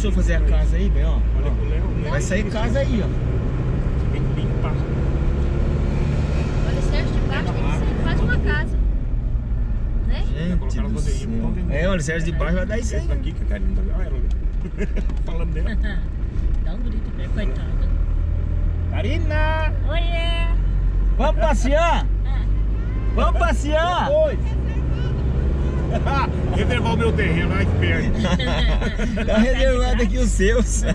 senhor fazer a casa aí, bem, ó. Olha pro Léo, né? Vai sair casa aí, ó. Tem que limpar. O alicerce de baixo tem que ser quase uma casa. Né? Gente do céu. então É, o alicerce de baixo vai dar isso aí. Esse né? daqui que a Karine tá ela ali. Falando dela. Dá um grito pra ele, coitada. Karina! Oiê! Vamos passear? Ah, Vamos passear? Depois! Reservar o meu terreno, ai que perto. Tá reservado aqui os seus.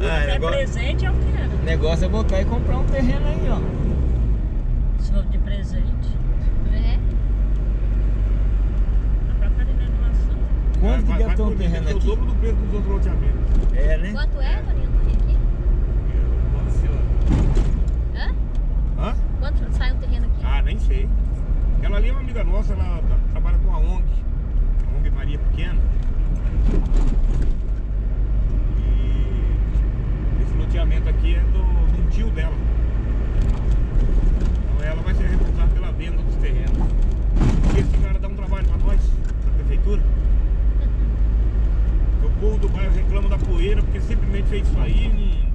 Ah, é negócio, presente, eu quero. negócio é voltar e comprar um terreno aí, ó. Sou de presente. É. A própria renovação. Quanto que Vai- deve ter um terreno é o aqui? dobro do preço dos outros loteamentos. É, né? Quanto é, Toninho, aqui? Hã? Hã? Quanto sai um terreno aqui? Ah, nem sei. Ela ali é uma amiga nossa, ela trabalha com a ONG, a Maria Pequena. E esse loteamento aqui é do, do tio dela. Então ela vai ser responsável pela venda dos terrenos. E esse cara dá um trabalho pra nós, pra prefeitura. O povo do bairro reclama da poeira, porque simplesmente fez isso aí e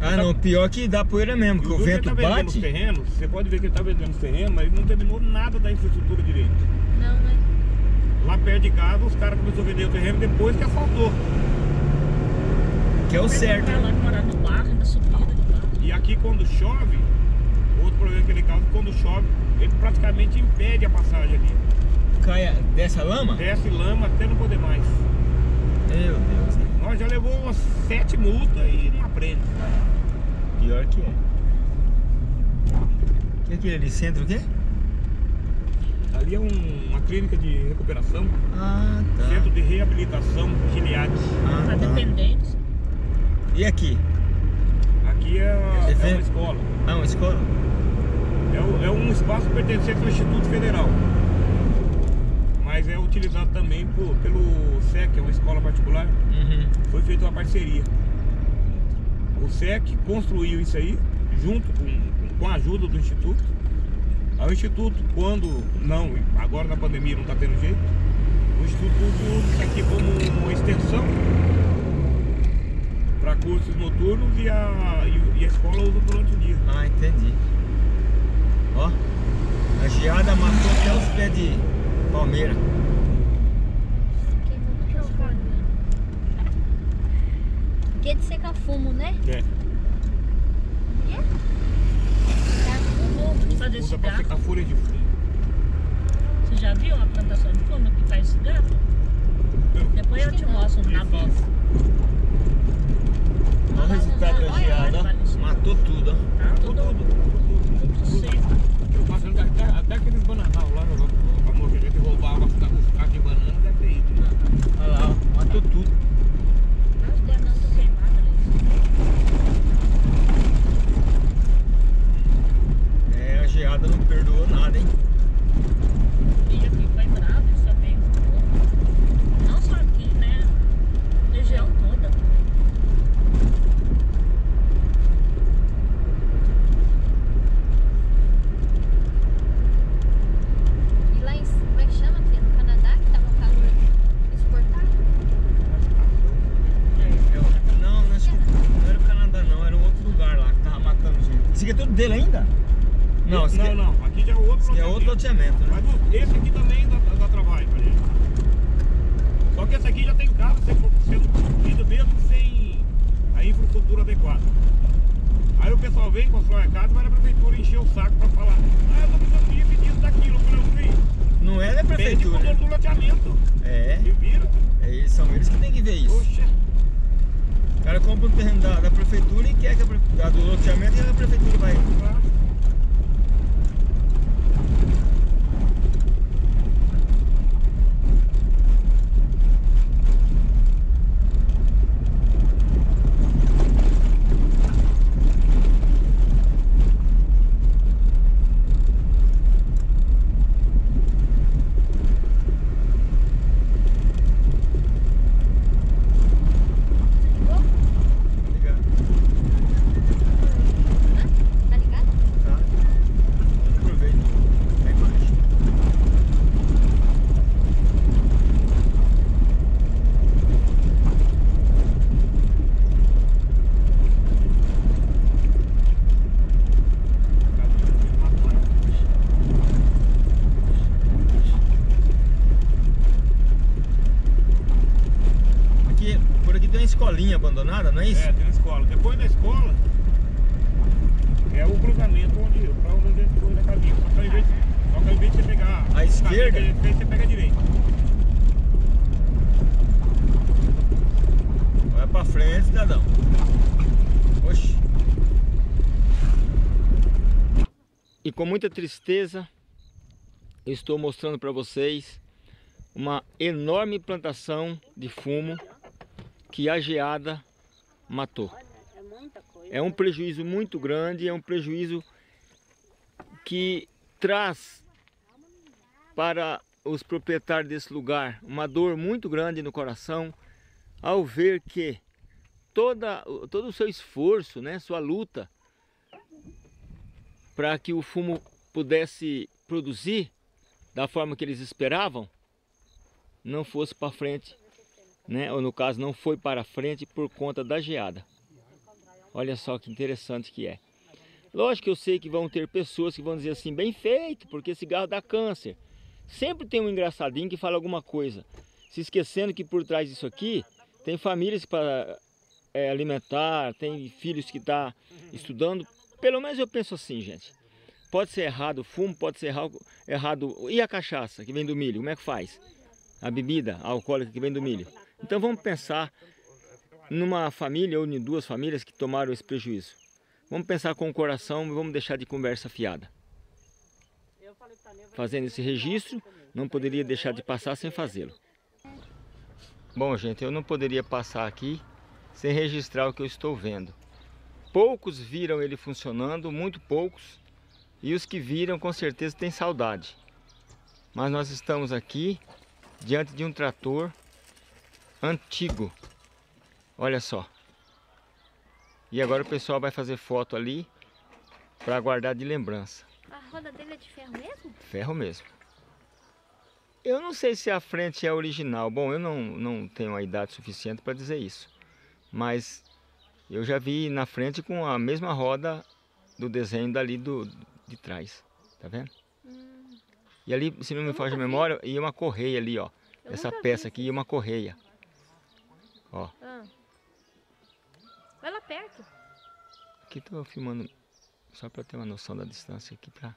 Ah, não, pior que dá poeira mesmo, que o ele vento tá vendendo os bate. terrenos, você pode ver que ele tá vendendo os terrenos, mas ele não terminou nada da infraestrutura direito. Não, né? Lá perto de casa, os caras começaram a vender o terreno depois que asfaltou. Que é o certo. Lá morar no barro, na subida de barro. E aqui quando chove, outro problema que ele causa, quando chove, ele praticamente impede a passagem ali. Caia dessa lama? Desce lama até não poder mais. Meu Deus, né? Nós já levou umas sete multas e não aprende. Pior que é. O que é aquele ali? Centro o quê? Ali é um- uma clínica de recuperação, Ah, tá. centro de reabilitação Gilead. Ah, tá. dependentes. E aqui? Aqui é, é vê? uma escola. Ah, uma escola? É, é um espaço pertencente ao Instituto Federal. Mas é utilizado também por- pelo SEC, é uma escola particular. Uhum. Foi feita uma parceria. O SEC construiu isso aí, junto com, com a ajuda do Instituto. Aí o Instituto, quando não, agora na pandemia não está tendo jeito, o Instituto usa isso aqui como uma extensão para cursos noturnos e a, e- a escola usa durante o dia. Ah, entendi. Ó, a geada matou até os pés de palmeira. Tudo. Que é de secar fumo, né? É, Tá Vamos fazer usa para cigarro. secar folha de fumo. Você já viu a plantação de fumo que faz cigarro? Depois eu te não. mostro na volta. Olha o resultado da geada. Matou tudo, ó. Tá tudo, tudo seco. Eu faço até, até aqueles bananal lá, a morrer que roubava os cacos de banana, deve ter ido. Olha lá, ó. Matou tudo. As bananas estão queimadas ali. É, a geada não perdoou nada, hein? E aqui foi bravo, isso também. Não só aqui, né? Região toda. E lá em como é que chama, filha? No Canadá, que tava um calor insuportável. Eu- não, não, acho que não era o Canadá, não. Era um outro lugar lá que tava matando gente. Isso aqui é tudo dele ainda? Não, esse aqui, não, não, aqui já é outro esse aqui é outro loteamento. loteamento, né? Mas o- esse aqui também dá, dá trabalho pra gente. Só que esse aqui já tem carro sendo sendo construído mesmo sem a infraestrutura adequada. Aí o pessoal vem, constrói a casa e vai na prefeitura encher o saco pra falar Ah, eu tô precisando disso, disso, daquilo. Eu falei, filho, Não é da vende pro prefeitura. dono do loteamento. É, E vira. é, são eles que tem que ver isso. Poxa, O cara compra um terreno da, da prefeitura e quer que a, a do loteamento e a prefeitura vai. claro. Ligou? Ligado. Hã? Tá ligado? abandonada, não é isso? É, tem a escola. Depois da escola, é o cruzamento onde, pra onde a gente foi na caminho. Só que ao invés, só que ao invés de você pegar A esquerda? a gente fez, você pega a direita. Vai pra frente, cidadão. Oxi. E com muita tristeza, eu estou mostrando para vocês uma enorme plantação de fumo que a geada matou. É. É um prejuízo muito grande, é um prejuízo que traz para os proprietários desse lugar uma dor muito grande no coração ao ver que toda, todo o seu esforço, né, sua luta para que o fumo pudesse produzir da forma que eles esperavam, não fosse para frente, né, ou no caso não foi para frente por conta da geada. Olha só que interessante que é. Lógico que eu sei que vão ter pessoas que vão dizer assim, bem feito, porque cigarro dá câncer. Sempre tem um engraçadinho que fala alguma coisa, se esquecendo que por trás disso aqui tem famílias para é, alimentar, tem filhos que estão tá estudando. Pelo menos eu penso assim, gente. Pode ser errado o fumo, pode ser errado. E a cachaça que vem do milho, como é que faz? A bebida alcoólica que vem do milho. Então vamos pensar numa família ou em duas famílias que tomaram esse prejuízo. Vamos pensar com o coração e vamos deixar de conversa fiada. Fazendo esse registro, não poderia deixar de passar sem fazê-lo. Bom, gente, eu não poderia passar aqui sem registrar o que eu estou vendo. Poucos viram ele funcionando, muito poucos, e os que viram com certeza têm saudade. Mas nós estamos aqui diante de um trator antigo. Olha só. E agora o pessoal vai fazer foto ali para guardar de lembrança. A roda dele é de ferro mesmo? Ferro mesmo. Eu não sei se a frente é original. Bom, eu não, não tenho a idade suficiente para dizer isso. Mas eu já vi na frente com a mesma roda do desenho dali do, de trás. Tá vendo? Hum, E ali, se não me foge a memória, ia uma correia ali, ó. eu Essa peça vi. aqui ia uma correia. Ah. Vai lá perto. Aqui tô filmando só para ter uma noção da distância aqui pra.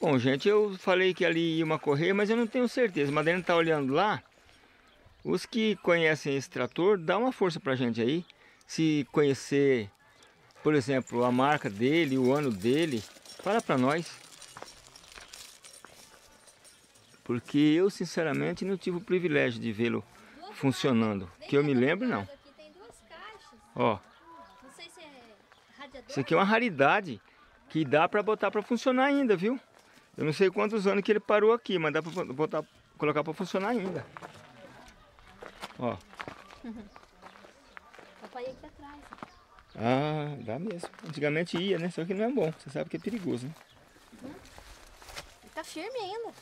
Bom, gente, eu falei que ali ia uma correia, mas eu não tenho certeza. Mas ele tá olhando lá. Os que conhecem esse trator, dá uma força pra gente aí. Se conhecer, por exemplo, a marca dele, o ano dele, fala pra nós. Porque eu, sinceramente, não tive o privilégio de vê-lo funcionando. Que eu me lembro, não. Ó, Não sei se é radiador. Isso aqui é uma raridade que dá para botar para funcionar ainda, viu? Eu não sei quantos anos que ele parou aqui, mas dá para botar, colocar para funcionar ainda. Ó, Papai aqui atrás. ah, dá mesmo. Antigamente ia, né? Só que não é bom. Você sabe que é perigoso, né? Ele tá firme ainda.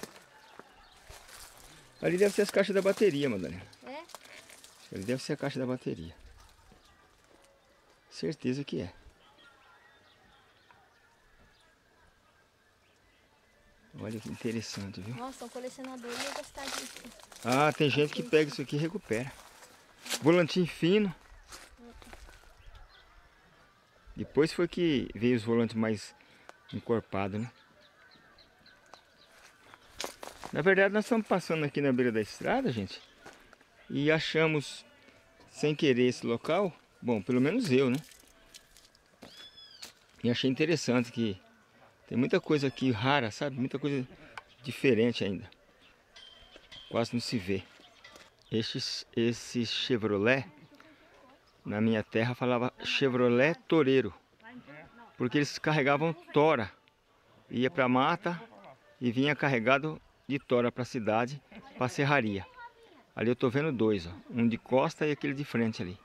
Ali deve ser as caixas da bateria, Madalena. É. Ali deve ser a caixa da bateria. Certeza que é. Olha que interessante, viu? Nossa, um colecionador ia gostar disso. Ah, tem gente que pega isso aqui e recupera. Volantinho fino. Depois foi que veio os volantes mais encorpados, né? Na verdade, nós estamos passando aqui na beira da estrada, gente. E achamos, sem querer, esse local. Bom, pelo menos eu, né? E achei interessante que tem muita coisa aqui rara, sabe? Muita coisa diferente ainda. Quase não se vê. Este, esse Chevrolet, na minha terra falava Chevrolet Toreiro. Porque eles carregavam tora. Ia para mata e vinha carregado de tora para a cidade, para a serraria. Ali eu tô vendo dois, ó, um de costa e aquele de frente ali.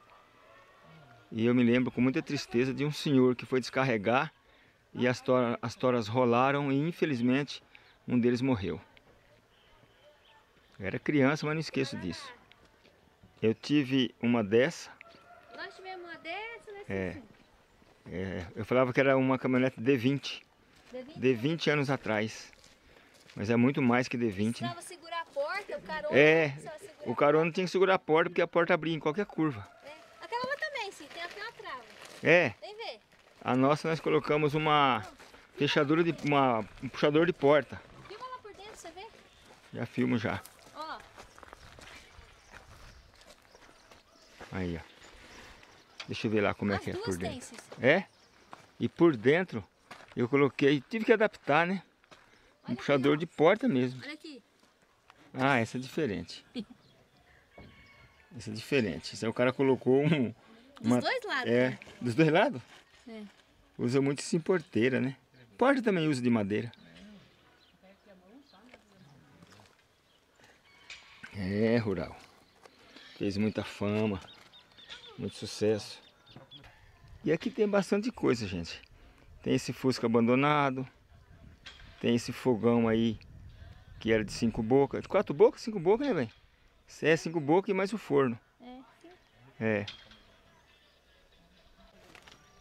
E eu me lembro com muita tristeza de um senhor que foi descarregar e as, as toras rolaram e infelizmente um deles morreu. Eu era criança, mas não esqueço disso. Eu tive uma dessa, Nós tivemos uma dessa, né? É. É, eu falava que era uma caminhonete D20, D20. de 20 anos atrás. Mas é muito mais que D20, né? Precisava segurar a porta o carona. É, o carona tinha que segurar a porta porque a porta abria em qualquer curva. É. Aquela lá também, sim, tem até uma trava. É, ver. A nossa nós colocamos uma fechadura de uma, um puxador de porta. Filma lá por dentro, você vê? Já filmo já. Ó, Aí, ó. Deixa eu ver lá como é as que é por dentro. É? E por dentro eu coloquei, tive que adaptar, né? Um Olha puxador aqui, de porta mesmo. Olha aqui. Ah, essa é diferente. Essa é diferente. Esse aí o cara colocou um. Dos Uma, dois lados. é, né? dos dois lados? É. Usa muito sim porteira, né? Porta também usa de madeira. É, rural. Fez muita fama, muito sucesso. E aqui tem bastante coisa, gente. Tem esse Fusca abandonado. Tem esse fogão aí que era de cinco bocas. De quatro bocas? Cinco bocas, né, velho? É cinco bocas e mais o forno. É. É.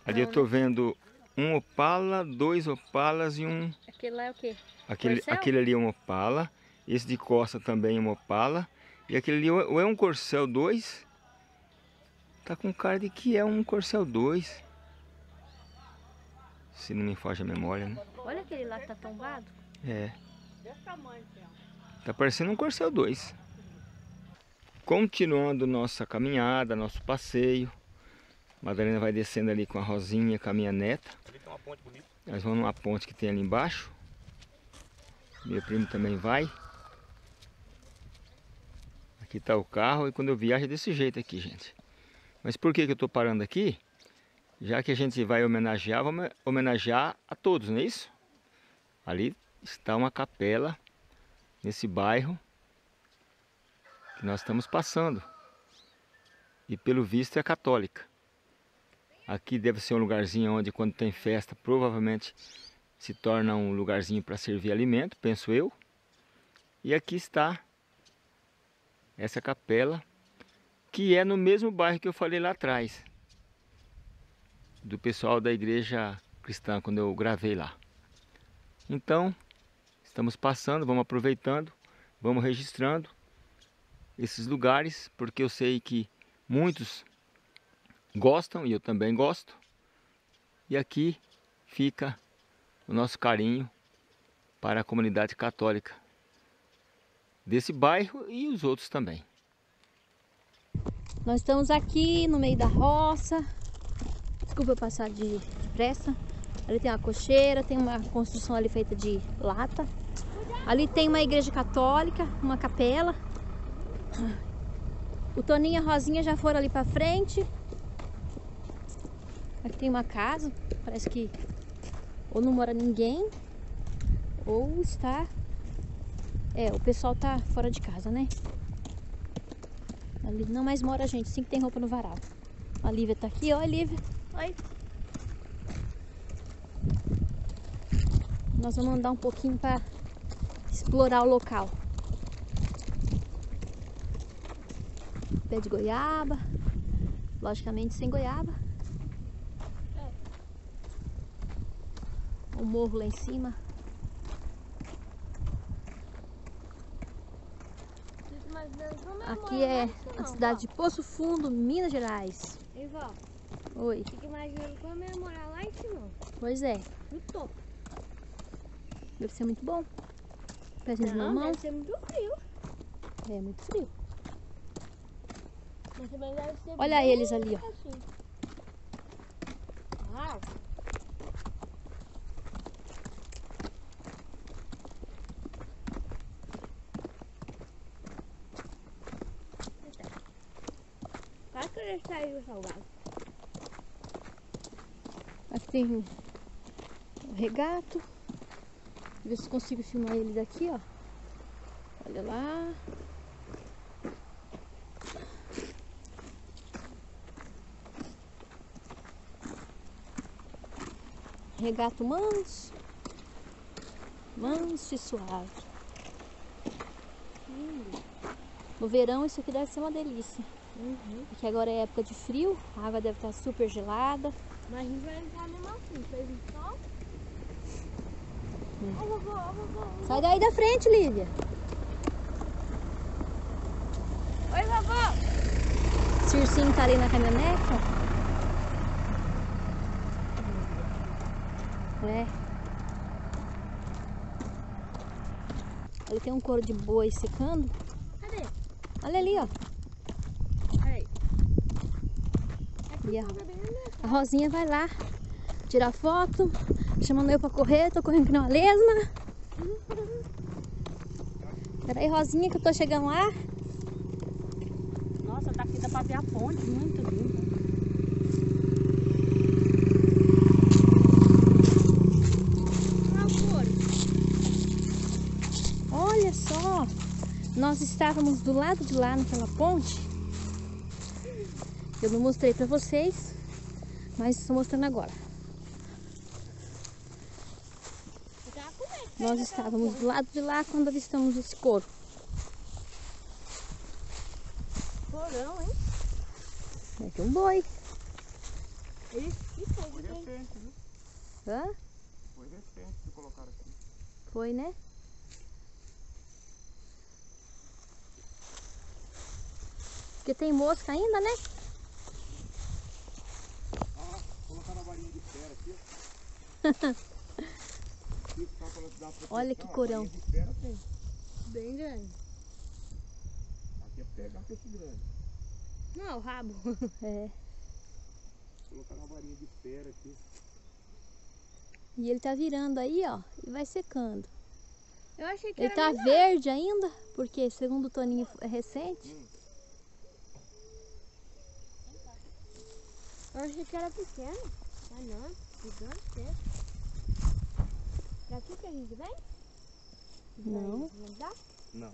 Ali eu tô vendo um Opala, dois Opalas e um. Aquele lá é o quê? Aquele, Corcel? aquele ali é um Opala. Esse de costa também é um Opala. E aquele ali ou é um Corcel 2. Tá com cara de que é um Corcel 2. Se não me foge a memória, né? Olha aquele lá que tá tombado. É. Tá parecendo um Corcel 2. Continuando nossa caminhada, nosso passeio. Madalena vai descendo ali com a Rosinha, com a minha neta. Ali tem uma ponte bonita. Nós vamos numa ponte que tem ali embaixo. Meu primo também vai. Aqui tá o carro e quando eu viajo é desse jeito aqui, gente. Mas por que, que eu tô parando aqui? Já que a gente vai homenagear, vamos homenagear a todos, não é isso? Ali está uma capela nesse bairro que nós estamos passando. E pelo visto é católica. Aqui deve ser um lugarzinho onde quando tem festa, provavelmente se torna um lugarzinho para servir alimento, penso eu. E aqui está essa capela, que é no mesmo bairro que eu falei lá atrás, do pessoal da igreja cristã, quando eu gravei lá. Então, estamos passando, vamos aproveitando, vamos registrando esses lugares, porque eu sei que muitos gostam e eu também gosto. E aqui fica o nosso carinho para a comunidade católica desse bairro e os outros também. Nós estamos aqui no meio da roça. Desculpa eu passar de depressa. Ali tem uma cocheira, tem uma construção ali feita de lata. Ali tem uma igreja católica, uma capela. O Toninho e a Rosinha já foram ali pra frente. Aqui tem uma casa, parece que ou não mora ninguém, ou está. É, o pessoal tá fora de casa, né? Ali não mais mora gente, sim que tem roupa no varal. A Lívia tá aqui, ó, Lívia. Oi. Nós vamos andar um pouquinho para explorar o local. Pé de goiaba. Logicamente sem goiaba. O morro lá em cima. Aqui é a cidade de Poço Fundo, Minas Gerais. Ei, vó, Oi. fica imaginando como é morar lá em cima, Pois é, no topo. deve ser muito bom. Pezinho de mamão. deve ser muito frio. É muito frio. Mas também deve ser Olha bem eles ali, ó. assim. Sair o salgado. Tem o regato. Ver se consigo filmar ele daqui, ó. Olha lá. Regato manso. Manso e suave. No verão isso aqui deve ser uma delícia. Porque agora é época de frio, a água deve estar super gelada. Mas a gente vai entrar mesmo assim, fez um sol. Ó, vovô, ó, vovô. Sai daí da frente, Lívia. Oi, vovó. Esse ursinho tá ali na caminhonete. É. Ali tem um couro de boi secando. Cadê? Olha ali, ó. Peraí. E a, Tá Rosinha vai lá tirar foto, chamando eu pra correr, tô correndo que não a lesma. Peraí, Rosinha, que eu tô chegando lá. Nossa, daqui dá pra ver a ponte, muito linda. Olha só, nós estávamos do lado de lá naquela ponte. Eu não mostrei pra vocês, mas estou mostrando agora. Nós estávamos do lado de lá quando avistamos esse couro. Corão, hein? É que um boi. Ele que Foi recente, viu? Hã? Foi recente que colocaram aqui. Foi, né? Porque tem mosca ainda, né? Ah, colocaram a varinha de espera aqui. ó. Isso só pra dar proteção, Olha que corão. Bem grande. Aqui é pegar peixe grande. Não, o rabo. É. Colocaram uma varinha de espera aqui. E ele tá virando aí, ó, e vai secando. Eu achei que Ele era tá menor. verde ainda, porque segundo o Toninho é recente. Eu achei que era pequeno. Ah, não. Gigante. Daqui que a gente vem? Não. Vai? Não,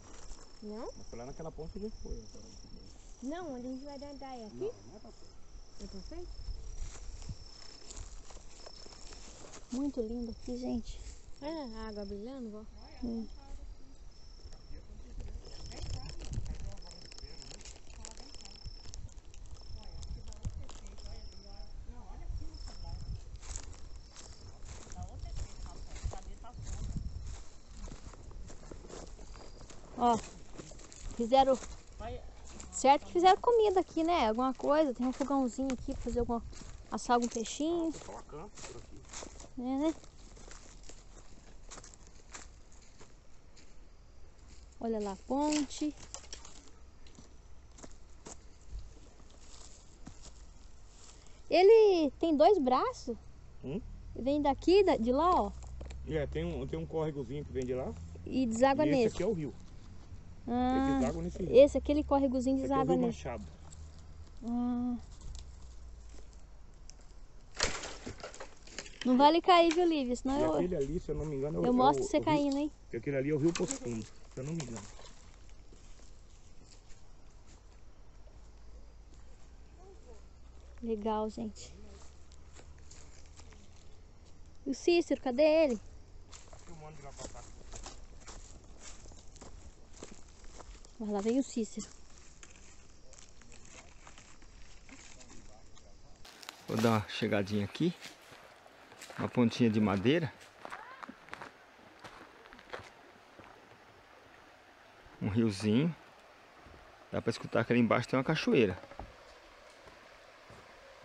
Não? mas foi lá naquela a gente foi. agora. Não, onde a gente vai andar é aqui? Não, não é pra frente. É pra frente? Muito lindo aqui, gente. Olha a água brilhando, vó. Hum. Ó, fizeram. Certo que fizeram comida aqui, né? Alguma coisa. Tem um fogãozinho aqui pra fazer alguma. assar algum peixinho, aqui. né? Olha lá a ponte. Ele tem dois braços. Hum? Vem daqui, da- de lá, ó. É, tem um, tem um córregozinho que vem de lá. E deságua e esse nesse. aqui é o rio. Ah, deságua nesse rio. esse, aquele córregozinho Esse aqui é deságua rio nesse. Machado. Ah. Não vale cair, viu, Lívia? Senão E eu, aquele ali, se eu não me engano, é o eu é mostro o- você caindo, hein? Aquele ali é o rio Poço Fundo, se eu não me engano. Legal, gente. E o Cícero, cadê ele? Filmando de lá pra cá. Mas lá vem o Cícero. Vou dar uma chegadinha aqui. Uma pontinha de madeira. Um riozinho. Dá pra escutar que ali embaixo tem uma cachoeira.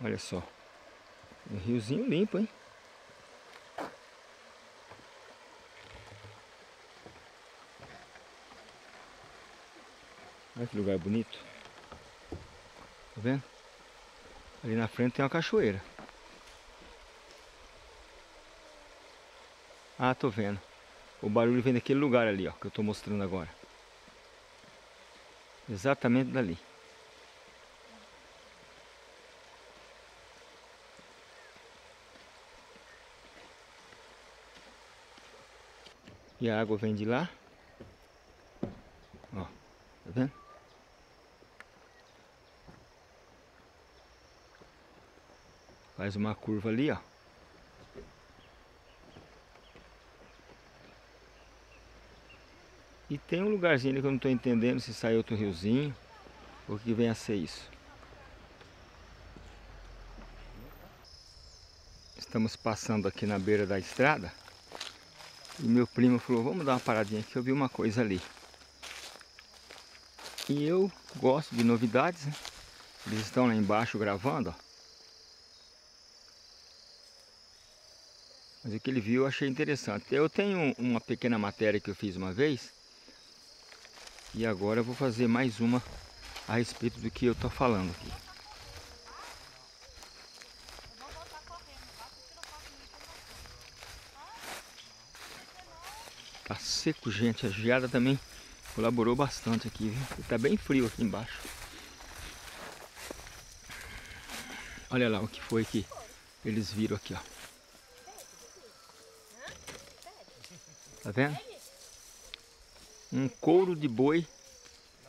Olha só. Um riozinho limpo, hein? Olha que lugar bonito. Tá vendo? Ali na frente tem uma cachoeira. Ah, tô vendo. O barulho vem daquele lugar ali, ó, que eu tô mostrando agora. Exatamente dali. E a água vem de lá. Ó, tá vendo? Faz uma curva ali, ó. E tem um lugarzinho ali que eu não estou entendendo se sai outro riozinho ou que vem a ser isso. Estamos passando aqui na beira da estrada e meu primo falou, vamos dar uma paradinha aqui, eu vi uma coisa ali. E eu gosto de novidades, né? Eles estão lá embaixo gravando, ó. Mas o que ele viu eu achei interessante. Eu tenho uma pequena matéria que eu fiz uma vez. E agora eu vou fazer mais uma a respeito do que eu tô falando aqui. Tá seco, gente. A geada também colaborou bastante aqui, viu? Tá bem frio aqui embaixo. Olha lá o que foi que eles viram aqui, ó. Tá vendo? Um couro de boi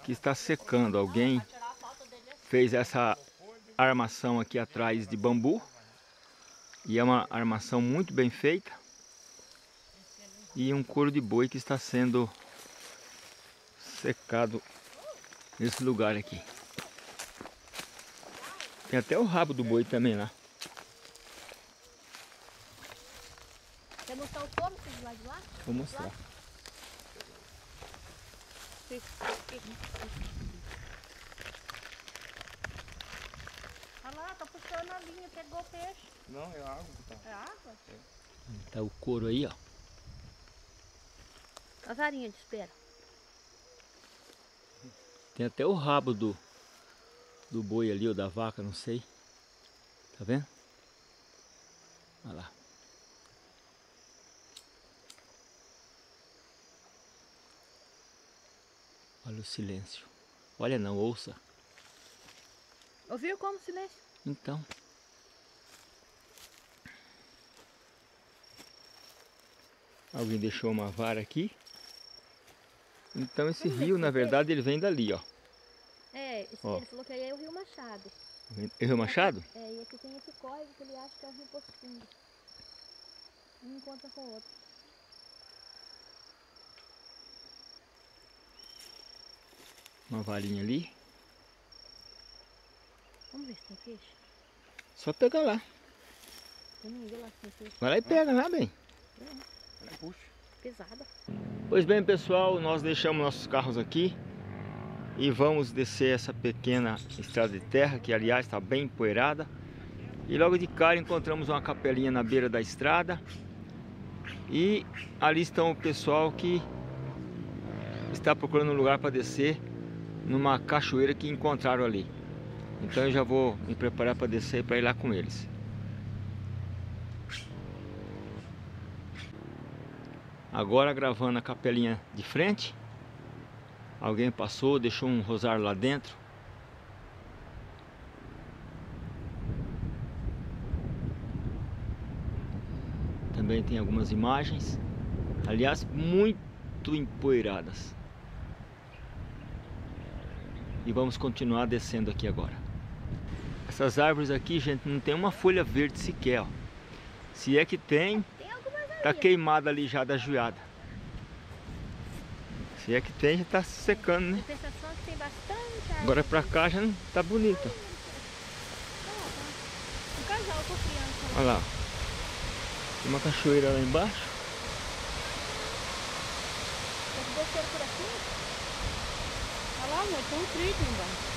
que está secando. Alguém fez essa armação aqui atrás de bambu. E é uma armação muito bem feita. E um couro de boi que está sendo secado nesse lugar aqui. Tem até o rabo do boi também lá. Quer mostrar o como do lado de lá? Vou mostrar. Olha lá, tá puxando a linha, pegou o peixe. Não, é água que tá. É água? Tá o couro aí, ó. A varinha de espera. Tem até o rabo do, do boi ali, ou da vaca, não sei. Tá vendo? Olha lá. Olha o silêncio. Olha não, ouça. Ouviu como silêncio? Então. Alguém deixou uma vara aqui. Então esse rio, na verdade, ele vem dali, ó. É, esse- Ó. ele falou que aí é o Rio Machado. É Rio Machado? É, e aqui tem esse córrego que ele acha que é o Rio Poço Fundo. Um encontra com o outro. Uma varinha ali. Vamos ver se tem peixe. Só pegar lá. Vamos ver lá se tem peixe. Vai lá e pega, lá bem. Puxa. Pesada. Pois bem, pessoal, nós deixamos nossos carros aqui e vamos descer essa pequena estrada de terra, que aliás está bem empoeirada. E logo de cara encontramos uma capelinha na beira da estrada. E ali estão o pessoal que está procurando um lugar para descer numa cachoeira que encontraram ali. Então eu já vou me preparar para descer para ir lá com eles. Agora gravando a capelinha de frente. Alguém passou, deixou um rosário lá dentro. Também tem algumas imagens. Aliás, muito empoeiradas. E vamos continuar descendo aqui agora. Essas árvores aqui, gente, não tem uma folha verde sequer. Ó. Se é que tem. Tá queimada ali já da juiada. Se é que tem, já tá secando, né? Agora pra cá já tá bonito. Olha lá. Tem uma cachoeira lá embaixo. Eles desceram por aqui? Amor, tem um trilho embaixo.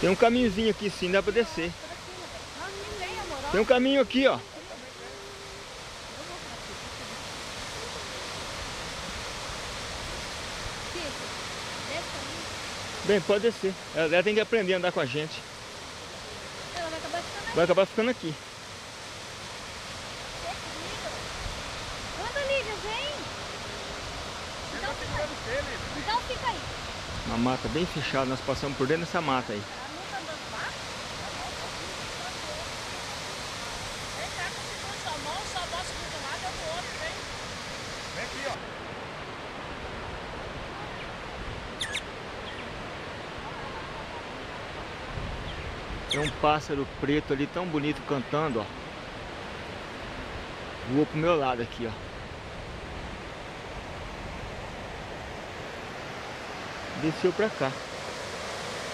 Tem um caminhozinho aqui sim, dá pra descer. Tem, um caminho aqui, ó. Chico, desce ali. Bem, pode descer. Ela, ela tem que aprender a andar com a gente. Ela vai acabar ficando aqui. Vai acabar ficando aqui. Anda, Lívia, vem. Então fica, então fica aí. Uma mata bem fechada, nós passamos por dentro dessa mata aí. Tem um pássaro preto ali tão bonito cantando, ó. Voou pro meu lado aqui, ó. Desceu pra cá.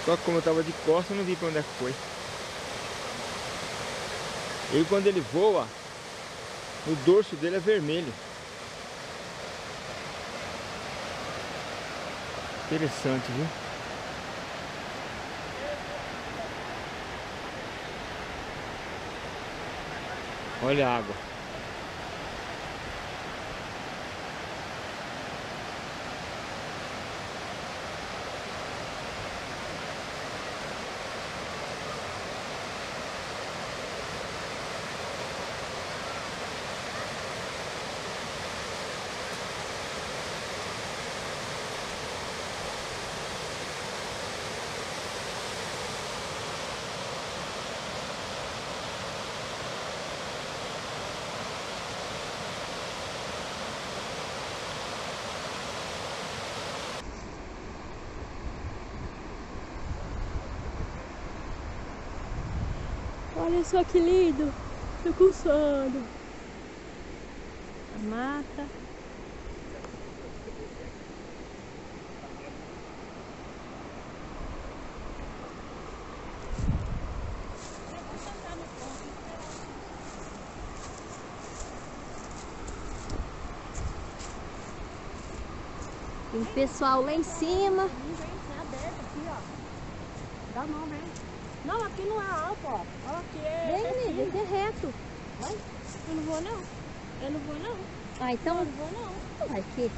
Só que como eu tava de costas, eu não vi pra onde é que foi. E quando ele voa, o dorso dele é vermelho. Interessante, viu? Olha a água. Olha só que lindo. Tô com sono. A mata. Tem pessoal lá em cima. Dá a mão, vem. Não, aqui não é alto, aqui é. Vem, Lívia, aqui é reto. Eu não vou, não. Eu não vou, não. Ah, então Eu não vou, não. vai aqui.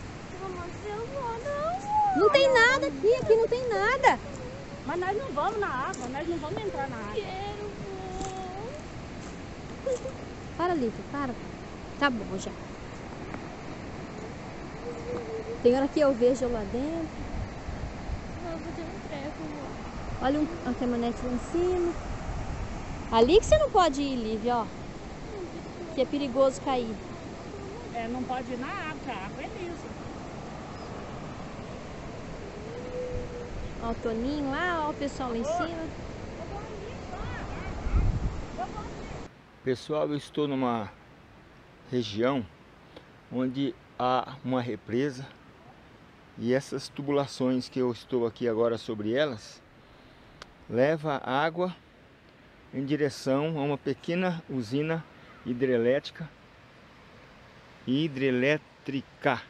Mamãe, eu vou, não. Não tem nada aqui, aqui não tem nada. Mas nós não vamos na água, nós não vamos entrar na água. Quero, vou. Para, Lívia, para. Tá bom já. Tem hora que eu vejo lá dentro. Não, vou ter um treco. Olha um, uma caminhonete lá em cima. Ali que você não pode ir, Lívia, ó. Que é perigoso cair. É, não pode ir na água, a água é lisa. Ó o Toninho lá, ó o pessoal lá em cima. Pessoal, eu estou numa região onde há uma represa e essas tubulações que eu estou aqui agora sobre elas leva água em direção a uma pequena usina hidrelétrica hidrelétrica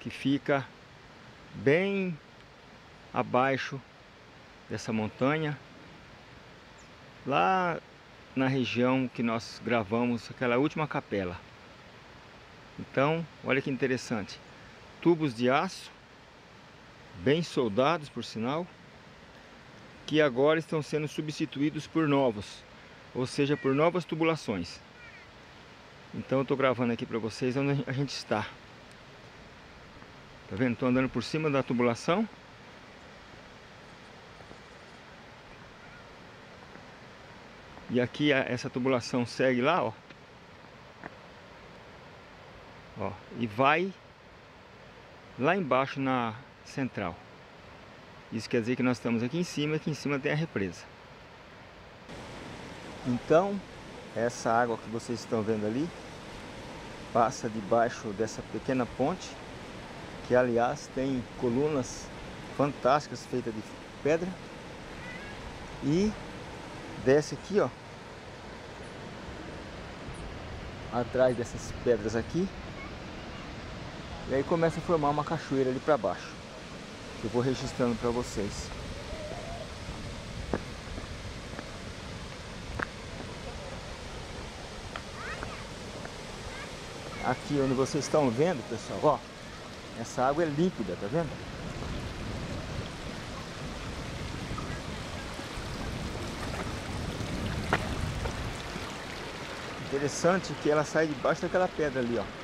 que fica bem abaixo dessa montanha lá na região que nós gravamos aquela última capela. Então, olha que interessante. Tubos de aço, bem soldados por sinal, que agora estão sendo substituídos por novos, ou seja, por novas tubulações. Então eu estou gravando aqui para vocês onde a gente está. Tá vendo? Estou andando por cima da tubulação. E aqui essa tubulação segue lá, ó. Ó, e vai lá embaixo na central. Isso quer dizer que nós estamos aqui em cima, aqui em cima tem a represa. Então, essa água que vocês estão vendo ali passa debaixo dessa pequena ponte, que aliás tem colunas fantásticas feitas de pedra e desce aqui, ó, atrás dessas pedras aqui. E aí começa a formar uma cachoeira ali para baixo. Eu vou registrando para vocês. Aqui onde vocês estão vendo, pessoal, ó, essa água é límpida, tá vendo? Interessante que ela sai debaixo daquela pedra ali, ó.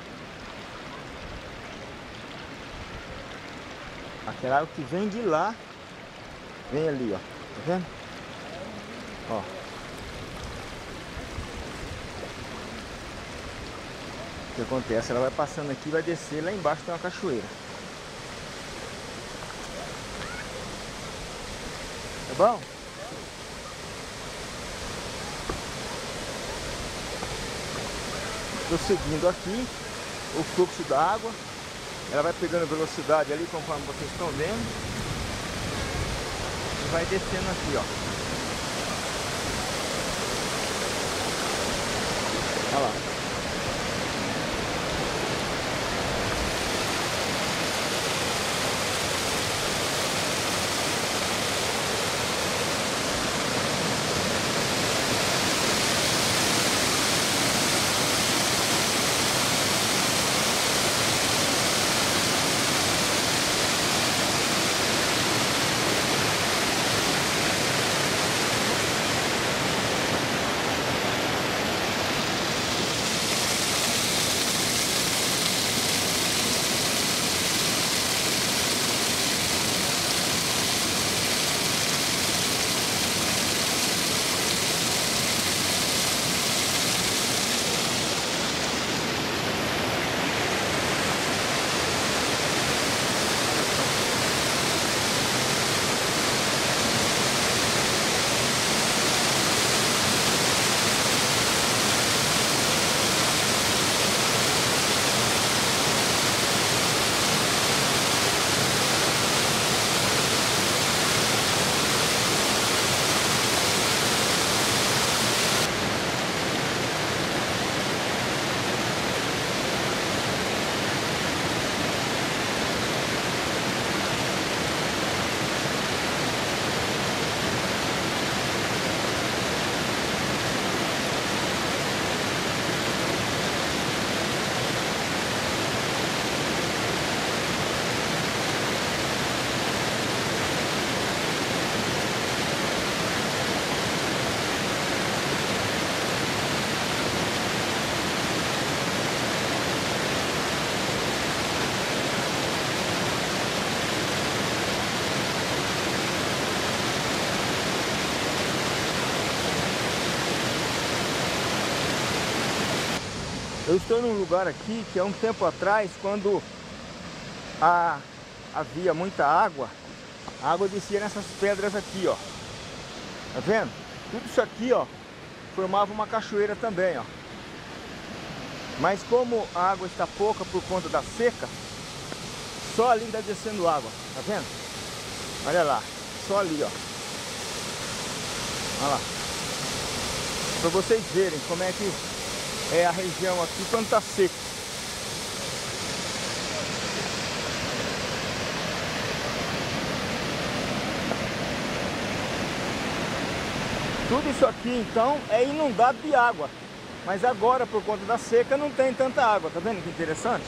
Aquela água que vem de lá, vem ali, ó. Tá vendo? Ó. O que acontece? Ela vai passando aqui vai descer lá embaixo tem uma cachoeira. Tá bom? Estou seguindo aqui o fluxo da água. Ela vai pegando velocidade ali conforme vocês estão vendo. E vai descendo aqui, ó. Olha lá. Estou num lugar aqui que há um tempo atrás, quando a, havia muita água, a água descia nessas pedras aqui, ó. Tá vendo? Tudo isso aqui, ó, formava uma cachoeira também, ó. Mas como a água está pouca por conta da seca, só ali está descendo água, tá vendo? Olha lá, só ali, ó. Olha lá. Para vocês verem como é que é a região aqui quando está seco. Tudo isso aqui então é inundado de água. Mas agora por conta da seca não tem tanta água, tá vendo que interessante?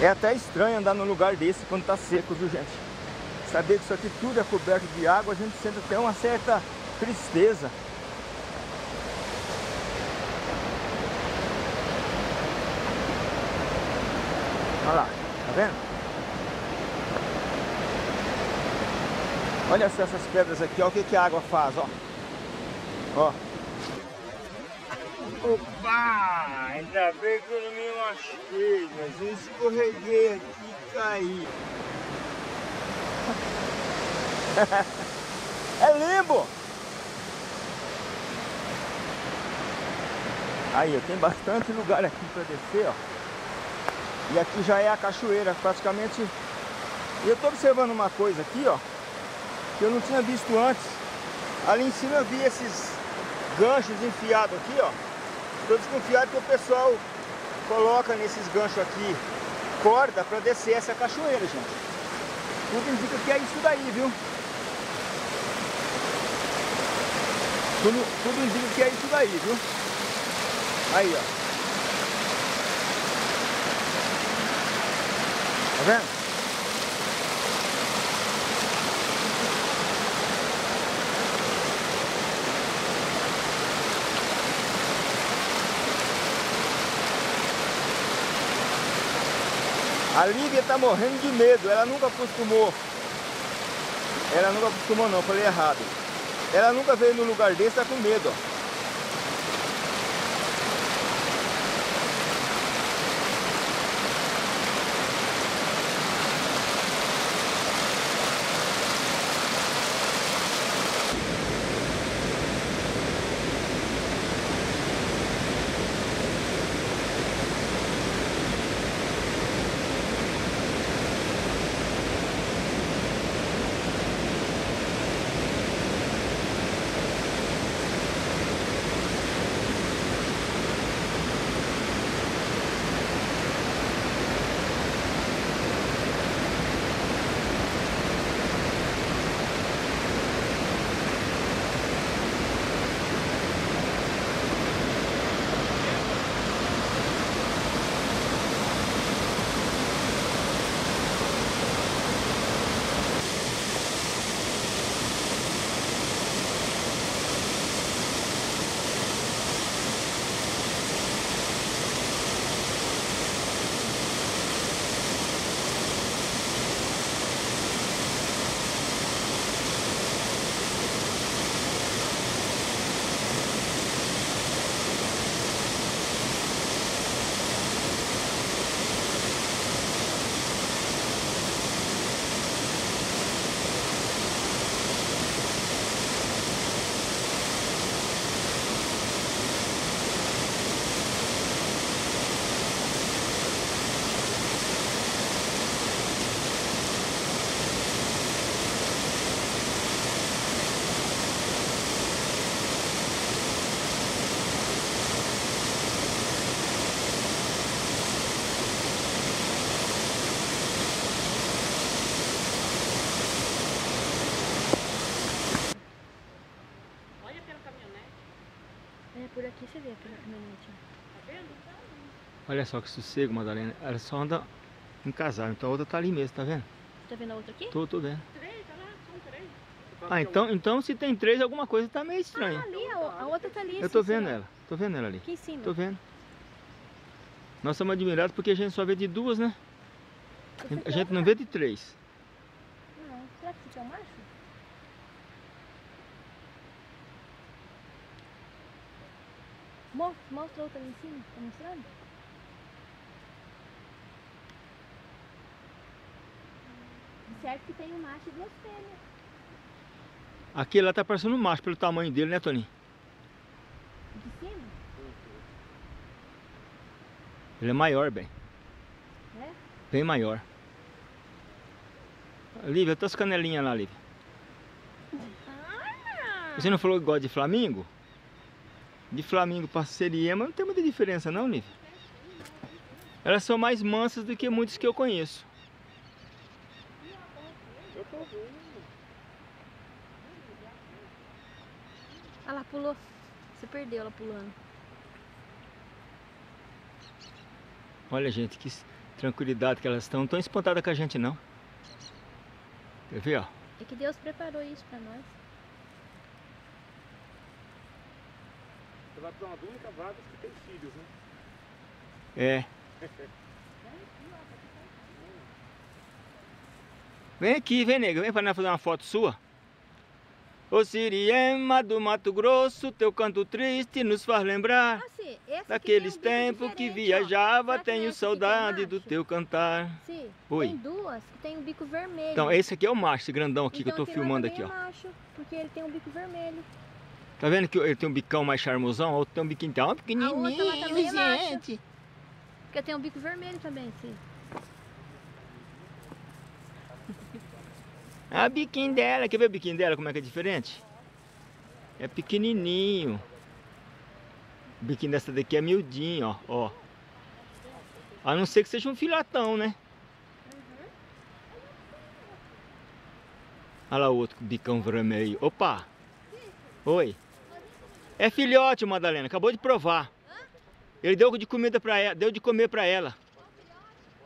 É até estranho andar num lugar desse quando tá seco, viu gente? Saber que isso aqui tudo é coberto de água, a gente sente até uma certa tristeza. Olha lá, tá vendo? Olha só essas pedras aqui, ó, o que, que a água faz, ó. Ó. Opa! Ainda bem que eu não me machuquei, mas eu escorreguei aqui e caí. é limbo! Aí, tem bastante lugar aqui para descer, ó. E aqui já é a cachoeira, praticamente. E eu tô observando uma coisa aqui, ó, que eu não tinha visto antes. Ali em cima eu vi esses ganchos enfiados aqui, ó. Tô desconfiado que o pessoal coloca nesses ganchos aqui corda para descer essa cachoeira, gente. Indica que é isso daí, viu? Tudo, tudo indica que é isso daí, viu? Aí, ó. Tá vendo? A Lívia tá morrendo de medo, ela nunca acostumou. Ela nunca acostumou não, falei errado. Ela nunca veio no lugar desse, tá com medo, ó. Por aqui você vê aquela caminhonete. Tá vendo? Olha só que sossego, Madalena. Ela só anda em casal, então a outra tá ali mesmo, tá vendo? Tá vendo a outra aqui? Tô, tô vendo. Três, olha lá, são três. Ah, então, então se tem três, alguma coisa tá meio Ah, estranha. ali, a, a outra tá ali. Eu tô sim, vendo ela, tô vendo ela ali. Aqui em cima. Tô vendo. Nós estamos admirados porque a gente só vê de duas, né? A gente não vê de três. Não, será que é o macho? Mostra, mostra outra ali em cima. Tá mostrando? Certo que tem um macho e duas fêmeas. Aquele lá tá parecendo um macho pelo tamanho dele, né, Toninho? De cima? Ele é maior, bem. É? Bem maior. Lívia, as canelinhas lá, Lívia. Ah! Você não falou que gosta de flamingo? De flamingo para seriema não tem muita diferença não, Lívia. Elas são mais mansas do que muitos que eu conheço. Ah lá, pulou. Você perdeu ela pulando. Olha, gente, que tranquilidade que elas estão. Não estão espantadas com a gente, não. Quer ver, ó? É que Deus preparou isso pra nós. Você vai para uma das únicas vagas que tem filhos, né? É. Vem aqui, vem, nega. Vem pra nós fazer uma foto sua. Ô Siriema do Mato Grosso, teu canto triste nos faz lembrar Ah, sim. Esse aqui Daqueles tem um tempos que ó. viajava, que tenho saudade do teu cantar. Sim. Oi. Tem duas que tem um bico vermelho. Então, esse aqui é o macho, esse grandão aqui que eu Então tô aquele lá filmando aqui, ó. é macho, porque ele tem um bico vermelho. Tá vendo que ele tem um bicão mais charmosão? Outro tem um biquinho tão A outra lá também é pequenininho, macho. gente. Porque tem um bico vermelho também, sim. O biquinho dela, quer ver o biquinho dela, como é que é diferente? É pequenininho. O biquinho dessa daqui é miudinho, ó, ó. A não ser que seja um filhatão, né? Olha lá o outro com o bicão vermelho. Opa! Oi. É filhote, Madalena, acabou de provar. Ele deu de comida para ela, deu de comer para ela.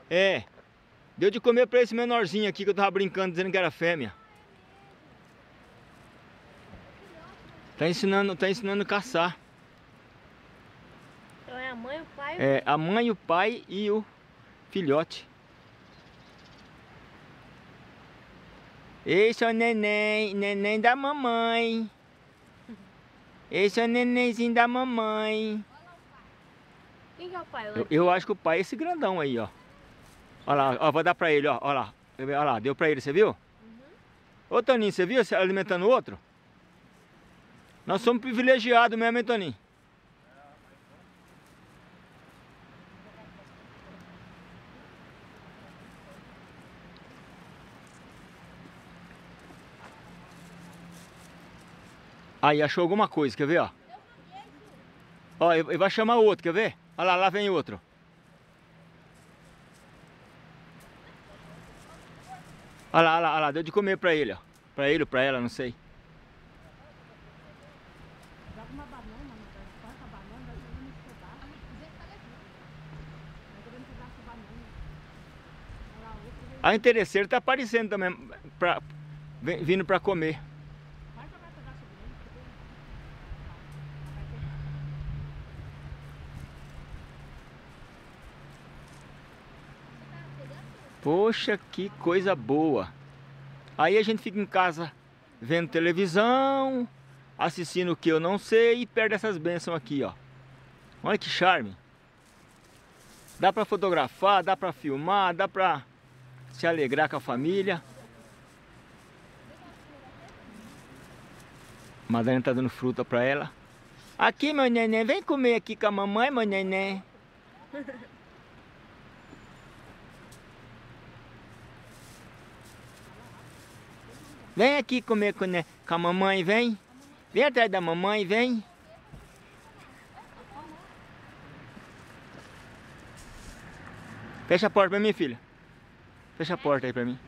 É. Deu de comer pra esse menorzinho aqui que eu tava brincando dizendo que era fêmea. Tá ensinando, tá ensinando a caçar. Então é a mãe, o pai É, a mãe, o pai e o filhote. Esse é o neném, neném da mamãe. Esse é o nenenzinho da mamãe. Quem que é o pai? Eu, eu acho que o pai é esse grandão aí, ó. Olha lá, ó, vou dar pra ele, ó. Olha lá. Olha lá, deu pra ele, você viu? Ô Toninho, você viu você alimentando o outro? Nós somos privilegiados mesmo, hein, Toninho? Aí, achou alguma coisa, quer ver, ó? Ó, ele vai chamar outro, quer ver? Olha lá, lá vem outro. Olha lá, olha lá, olha lá, deu de comer pra ele, ó. Pra ele ou pra ela, não sei. A interesseira tá aparecendo também, pra, vindo pra comer. Poxa, que coisa boa. Aí a gente fica em casa vendo televisão, assistindo o que eu não sei e perde essas bênçãos aqui, ó. Olha que charme. Dá pra fotografar, dá pra filmar, dá pra se alegrar com a família. Madalena tá dando fruta pra ela. Aqui, meu neném, vem comer aqui com a mamãe, meu neném. Vem aqui comer com, com a mamãe, vem. Vem atrás da mamãe, vem. Fecha a porta pra mim, filha. Fecha a porta aí pra mim.